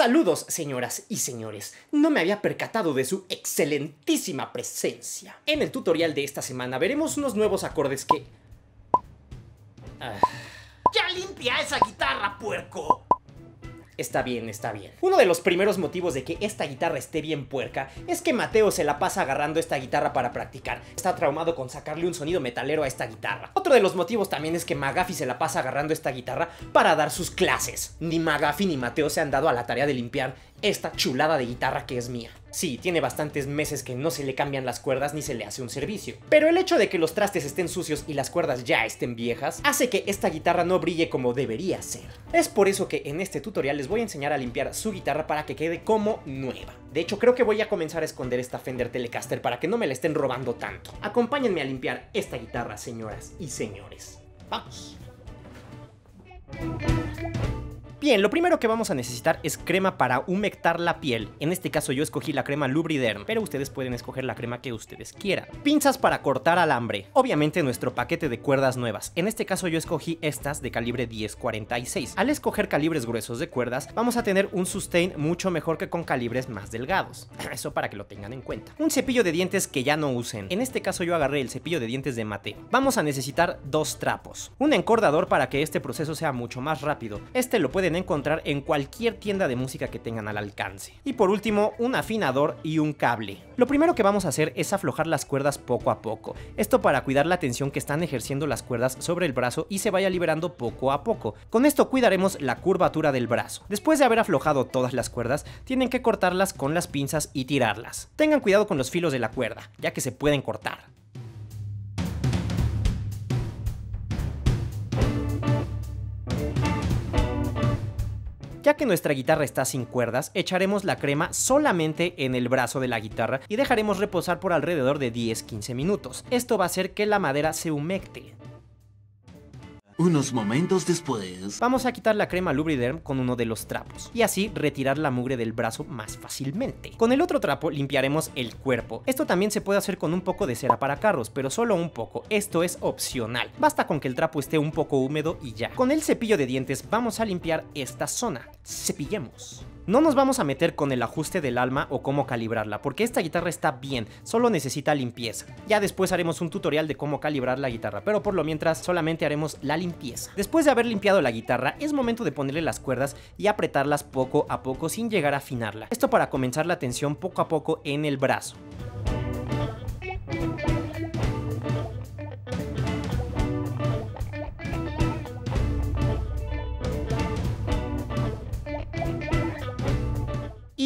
Saludos, señoras y señores. No me había percatado de su excelentísima presencia. En el tutorial de esta semana veremos unos nuevos acordes que... Ah. ¡Ya limpia esa guitarra, puerco! Está bien, está bien. Uno de los primeros motivos de que esta guitarra esté bien puerca es que Mateo se la pasa agarrando esta guitarra para practicar. Está traumado con sacarle un sonido metalero a esta guitarra. Otro de los motivos también es que Magafi se la pasa agarrando esta guitarra para dar sus clases. Ni Magafi ni Mateo se han dado a la tarea de limpiar esta chulada de guitarra que es mía. Sí, tiene bastantes meses que no se le cambian las cuerdas ni se le hace un servicio. Pero el hecho de que los trastes estén sucios y las cuerdas ya estén viejas, hace que esta guitarra no brille como debería ser. Es por eso que en este tutorial les voy a enseñar a limpiar su guitarra para que quede como nueva. De hecho, creo que voy a comenzar a esconder esta Fender Telecaster para que no me la estén robando tanto. Acompáñenme a limpiar esta guitarra, señoras y señores. ¡Vamos! Bien, lo primero que vamos a necesitar es crema para humectar la piel. En este caso yo escogí la crema Lubriderm, pero ustedes pueden escoger la crema que ustedes quieran. Pinzas para cortar alambre. Obviamente nuestro paquete de cuerdas nuevas. En este caso yo escogí estas de calibre 1046. Al escoger calibres gruesos de cuerdas, vamos a tener un sustain mucho mejor que con calibres más delgados. Eso para que lo tengan en cuenta. Un cepillo de dientes que ya no usen. En este caso yo agarré el cepillo de dientes de Mateo. Vamos a necesitar dos trapos. Un encordador para que este proceso sea mucho más rápido. Este lo encontrar en cualquier tienda de música que tengan al alcance. Y por último, un afinador y un cable. Lo primero que vamos a hacer es aflojar las cuerdas poco a poco. Esto para cuidar la tensión que están ejerciendo las cuerdas sobre el brazo y se vaya liberando poco a poco. Con esto cuidaremos la curvatura del brazo. Después de haber aflojado todas las cuerdas, tienen que cortarlas con las pinzas y tirarlas. Tengan cuidado con los filos de la cuerda, ya que se pueden cortar. Ya que nuestra guitarra está sin cuerdas, echaremos la crema solamente en el brazo de la guitarra y dejaremos reposar por alrededor de 10-15 minutos. Esto va a hacer que la madera se humecte. Unos momentos después... Vamos a quitar la crema Lubriderm con uno de los trapos y así retirar la mugre del brazo más fácilmente. Con el otro trapo limpiaremos el cuerpo. Esto también se puede hacer con un poco de cera para carros, pero solo un poco. Esto es opcional. Basta con que el trapo esté un poco húmedo y ya. Con el cepillo de dientes vamos a limpiar esta zona. Cepillemos. No nos vamos a meter con el ajuste del alma o cómo calibrarla, porque esta guitarra está bien, solo necesita limpieza. Ya después haremos un tutorial de cómo calibrar la guitarra, pero por lo mientras solamente haremos la limpieza. Después de haber limpiado la guitarra, es momento de ponerle las cuerdas y apretarlas poco a poco sin llegar a afinarla. Esto para comenzar la tensión poco a poco en el brazo.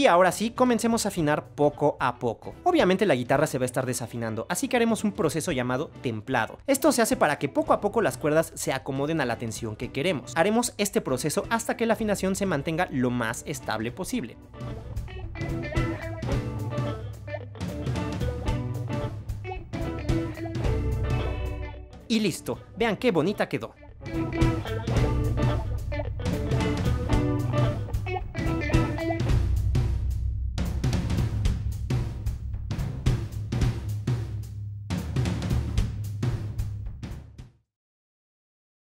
Y ahora sí, comencemos a afinar poco a poco. Obviamente la guitarra se va a estar desafinando, así que haremos un proceso llamado templado. Esto se hace para que poco a poco las cuerdas se acomoden a la tensión que queremos. Haremos este proceso hasta que la afinación se mantenga lo más estable posible. Y listo, vean qué bonita quedó.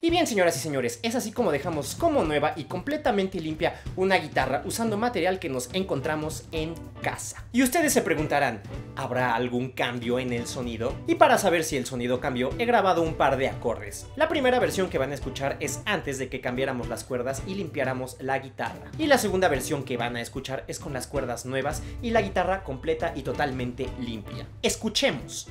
Y bien señoras y señores, es así como dejamos como nueva y completamente limpia una guitarra usando material que nos encontramos en casa. Y ustedes se preguntarán, ¿habrá algún cambio en el sonido? Y para saber si el sonido cambió, he grabado un par de acordes. La primera versión que van a escuchar es antes de que cambiáramos las cuerdas y limpiáramos la guitarra. Y la segunda versión que van a escuchar es con las cuerdas nuevas y la guitarra completa y totalmente limpia. Escuchemos.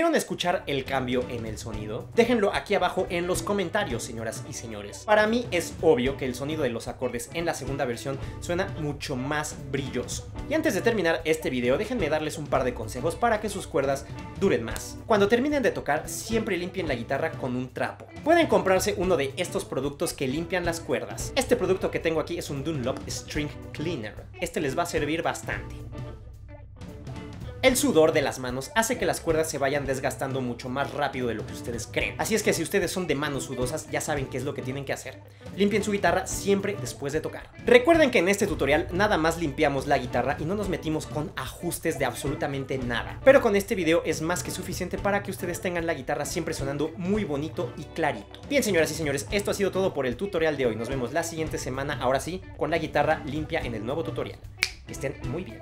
¿Pudieron escuchar el cambio en el sonido? Déjenlo aquí abajo en los comentarios, señoras y señores. Para mí es obvio que el sonido de los acordes en la segunda versión suena mucho más brilloso. Y antes de terminar este video, déjenme darles un par de consejos para que sus cuerdas duren más. Cuando terminen de tocar, siempre limpien la guitarra con un trapo. Pueden comprarse uno de estos productos que limpian las cuerdas. Este producto que tengo aquí es un Dunlop String Cleaner. Este les va a servir bastante. El sudor de las manos hace que las cuerdas se vayan desgastando mucho más rápido de lo que ustedes creen. Así es que si ustedes son de manos sudosas, ya saben qué es lo que tienen que hacer. Limpien su guitarra siempre después de tocar. Recuerden que en este tutorial nada más limpiamos la guitarra y no nos metimos con ajustes de absolutamente nada. Pero con este video es más que suficiente para que ustedes tengan la guitarra siempre sonando muy bonito y clarito. Bien señoras y señores, esto ha sido todo por el tutorial de hoy. Nos vemos la siguiente semana, ahora sí, con la guitarra limpia en el nuevo tutorial. Que estén muy bien.